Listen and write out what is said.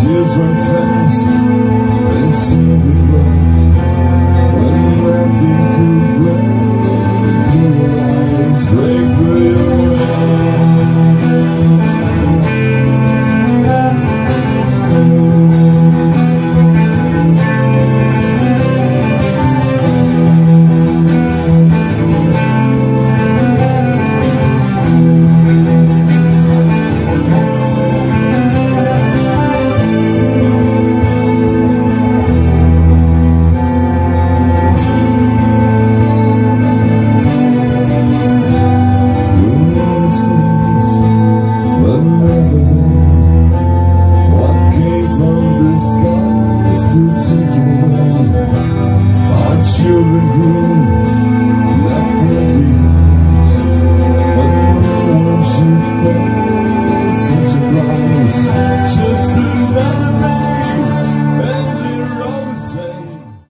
Tears away Our children grew, left us behind But no one should